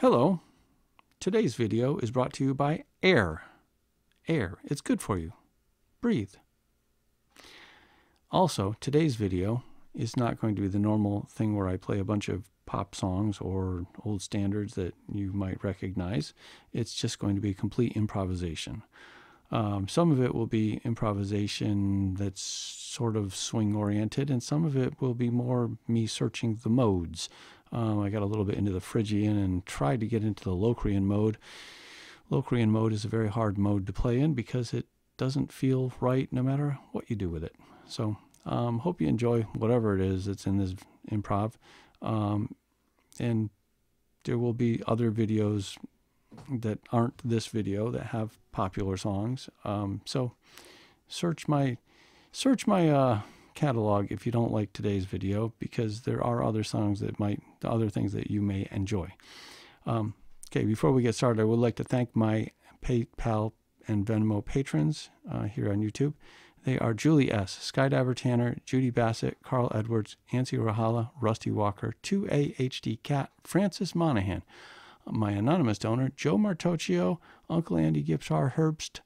Hello. Today's video is brought to you by air. Air. It's good for you. Breathe. Also, today's video is not going to be the normal thing where I play a bunch of pop songs or old standards that you might recognize. It's just going to be complete improvisation. Um, some of it will be improvisation that's sort of swing oriented, and some of it will be more me searching the modes. Um, I got a little bit into the Phrygian and tried to get into the Locrian mode. Locrian mode is a very hard mode to play in because it doesn't feel right no matter what you do with it. So, um, hope you enjoy whatever it is that's in this improv. Um, and there will be other videos that aren't this video that have popular songs. Um, so search my search my uh, catalog if you don't like today's video because there are other songs that might other things that you may enjoy. Um, okay, before we get started, I would like to thank my PayPal and Venmo patrons uh, here on YouTube. They are Julie S., Skydiver Tanner, Judy Bassett, Carl Edwards, Anssi Rauhala, Rusty Walker, 2AHD Cat, Frances Monaghan, my anonymous donor, Joe Martocchio, Uncle Andy Guitar Herbst,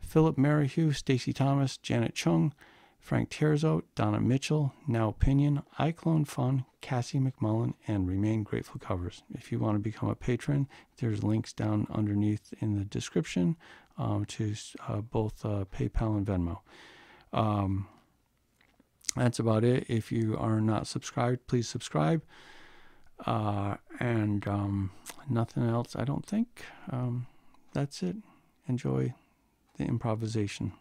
Philip Merrihew, Stacy Thomas, Janet Chung, Frank Terzo, Donna Mitchell, Nowpinion, iClone Fun, Cassie McMullin, and Remain Grateful Covers. If you want to become a patron, there's links down underneath in the description um, to uh, both uh, PayPal and Venmo. Um, that's about it. If you are not subscribed, please subscribe. Uh, and um, nothing else, I don't think. Um, that's it. Enjoy the improvisation.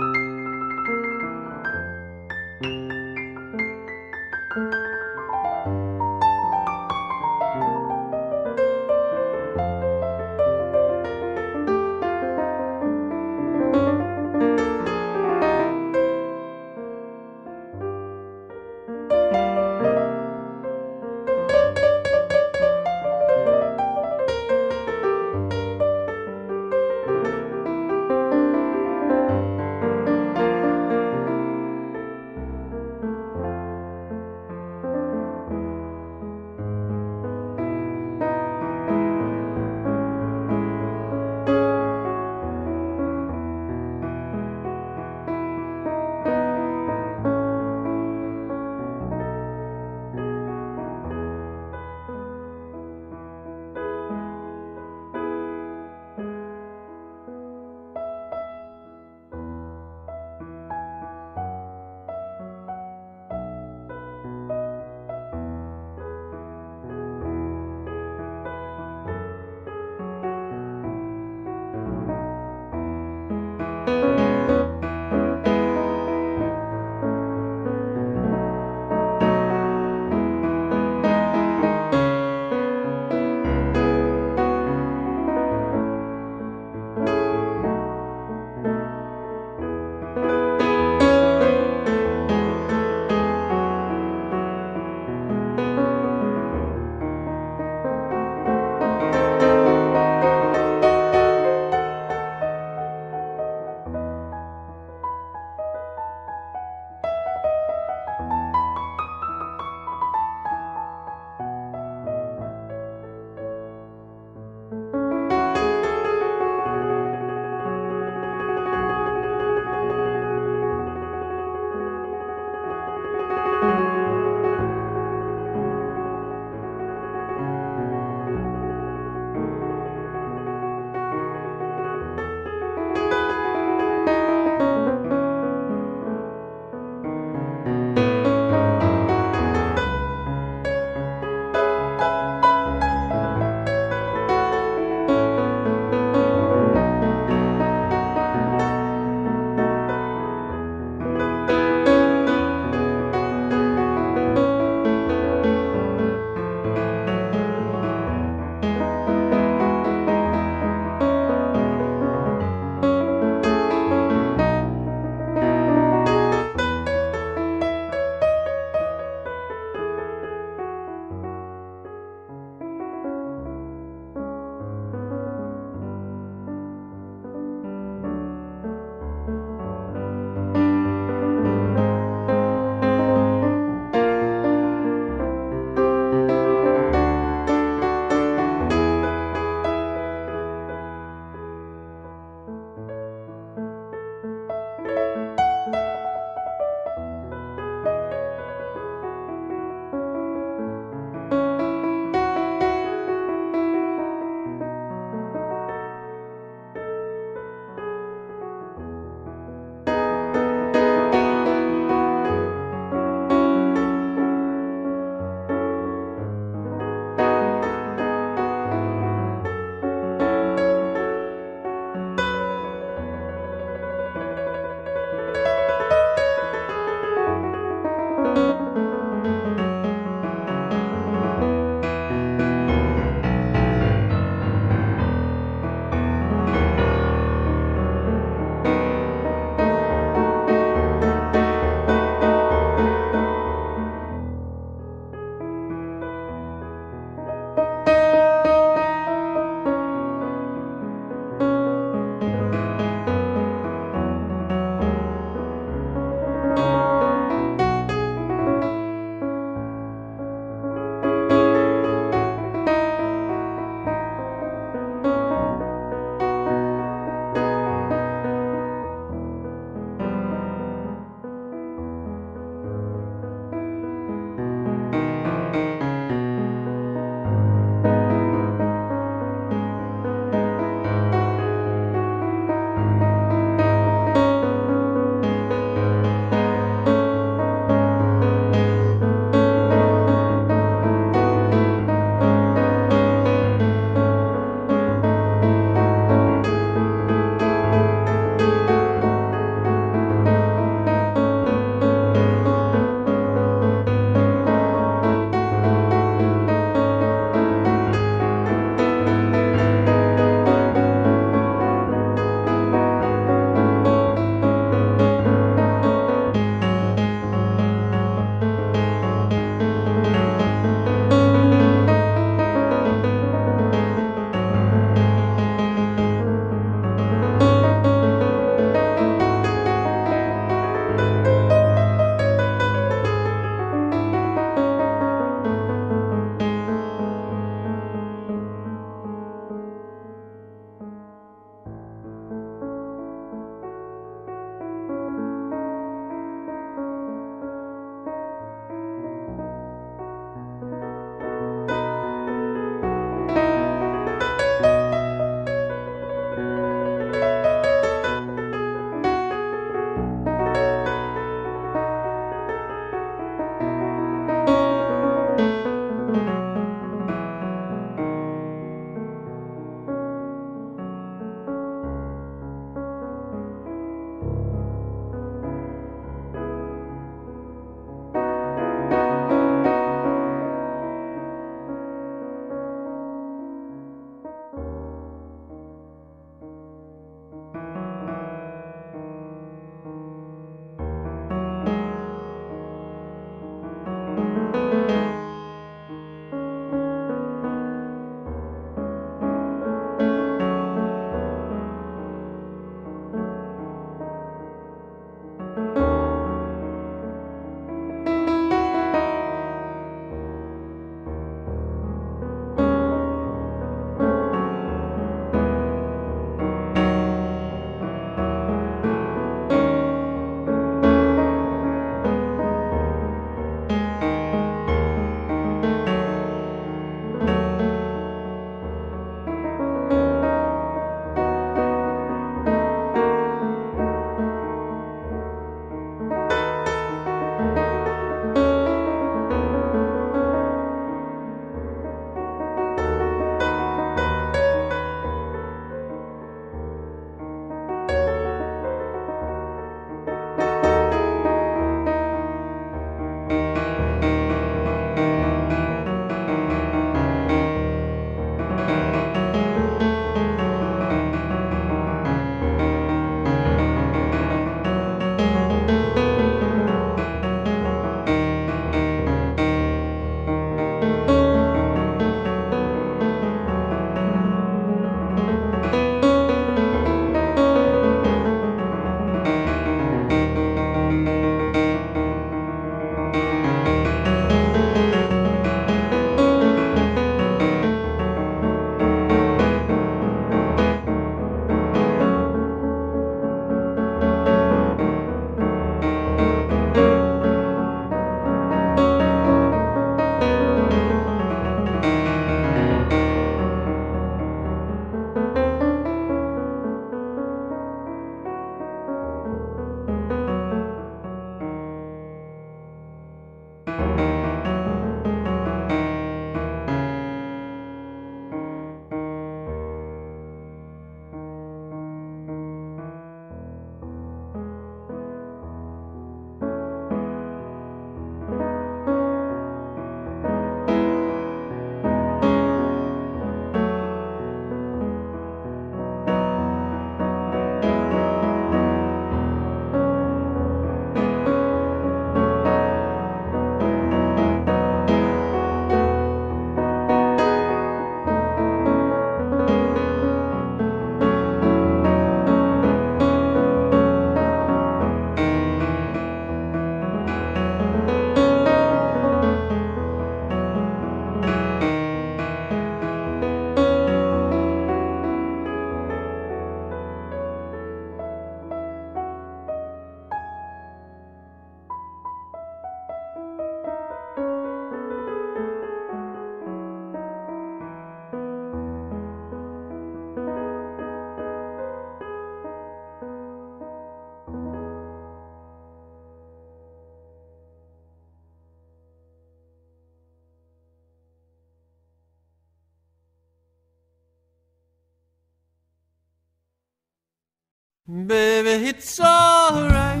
Baby, it's alright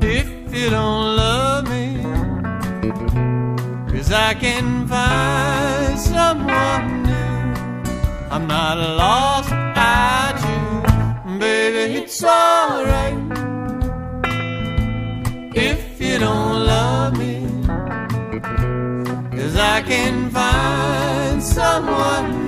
if you don't love me. Cause I can find someone new. I'm not lost without you. Baby, it's alright if you don't love me. Cause I can find someone